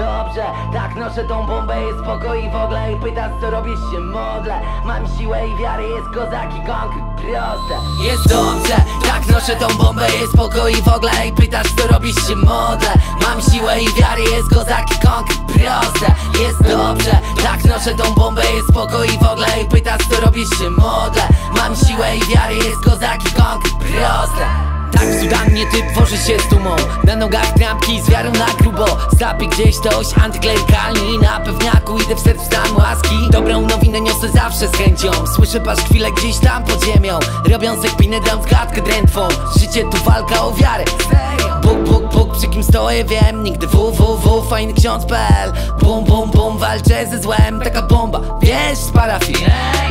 dobrze Tak noszę tą bombę, jest spokój i w ogóle I pytasz co robisz się modlę Mam siłę i wiarę, jest kozaki konkret proste. Jest dobrze, tak noszę tą bombę, jest spokój i w ogóle I pytasz co robisz się modlę Mam siłę i wiarę, jest kozaki konkret proste. Jest dobrze, tak noszę tą bombę, jest spokój i w ogóle I pytasz co robisz się modlę Mam siłę i wiarę, jest kozaki konkret proste tak w Sudanie typ tworzy się z dumą. Na nogach trampki z wiarą na grubo. Stapy gdzieś ktoś antyklerykalni Na pewniaku idę w serc stan łaski. Dobrą nowinę niosę zawsze z chęcią. Słyszę chwilę gdzieś tam pod ziemią. Robią sekpinę dam gadkę drętwą. Życie to walka o wiarę. Bóg, przy kim stoję wiem. Nigdy www, fajny ksiądz.pl Bum, bum, bum, walczę ze złem. Taka bomba, wiesz, z parafii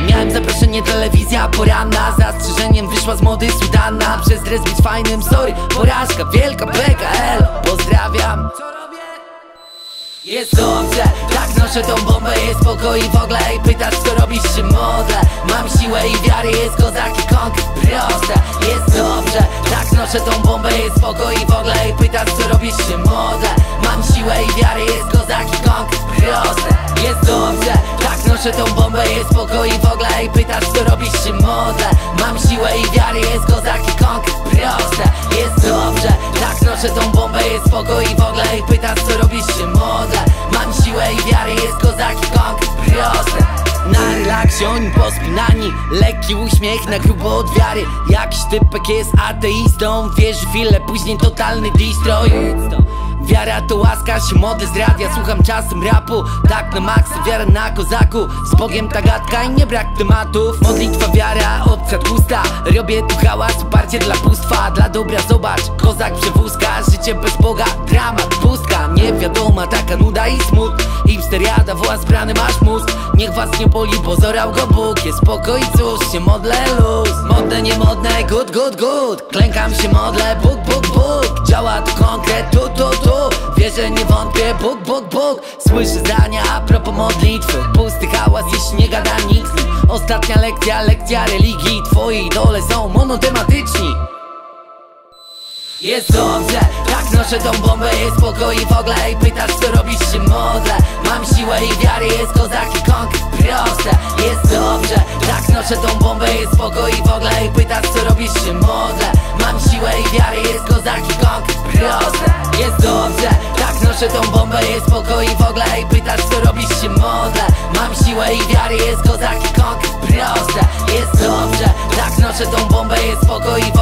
Miałem zaproszenie telewizja poranna. Zastrzeżeniem wyszła z mody Sudana. Przez dres być fajnym, sorry Porażka, wielka PKL Pozdrawiam. Jest dobrze, tak noszę tą bombę, jest spokój i w ogóle. I pytasz co robisz się modlę? Mam siłę i wiarę, jest kozaki konkret proste. Jest dobrze, tak noszę tą bombę, jest spokój i I pytasz co robisz się modlę. Mam siłę i wiarę, jest kozaki konkret proste. Jest dobrze, tak noszę tą bombę, jest spokój i w ogóle. I pytasz co robisz się modlę. Mam siłę i wiarę, jest kozaki konkret proste. Jest dobrze, tak noszę tą bombę, jest spokój i w ogóle. I pytasz co robisz się modlę. Mam siłę i wiarę, jest kozaki konkret proste relaksie oni pospinani Lekki uśmiech na grubo od wiary. Jakiś typek jest ateistą Wierzy chwilę, później totalny destroy. Wiara to łaska, się modlę z radia. Słucham czasem rapu, tak na maks Wiara na kozaku, z Bogiem ta gadka I nie brak tematów. Modlitwa, wiara, obca tłusta Robię tu hałas, parcie dla pustwa. Dla dobra zobacz, kozak przewózka. Życie bez Boga, dramat, pustka. Nie wiadoma, taka nuda i smut. Hipster jada, włas brany masz mózg. Niech was nie boli, bo zorał go Bóg. Jest spokój, cóż, się modlę luz. Modne, nie modne, good, good, good. Klękam się, modlę, Bóg, Bóg, Bóg. Działa tu konkret, tu, tu, tu. Wierzę, nie wątpię, Bóg, Bóg, Bóg. Słyszę zdania a propos modlitwy. Pusty hałas, jeśli nie gada nikt Ostatnia lekcja, lekcja religii. Twoi idole są monotematyczni jest dobrze, tak noszę tą bombę, jest spokój i w ogóle I pytasz co robisz się modlę Mam siłę i wiarę, jest kozaki konkret proste. Jest dobrze, tak noszę tą bombę, jest spokój i w ogóle I pytasz co robisz się modlę Mam siłę i wiarę, jest kozaki konkret proste. Jest dobrze, tak noszę tą bombę, jest spokój i w ogóle I pytasz co robisz się modlę Mam siłę i wiarę, jest kozaki konkret proste. Jest dobrze, tak noszę tą bombę, jest spokój i w ogóle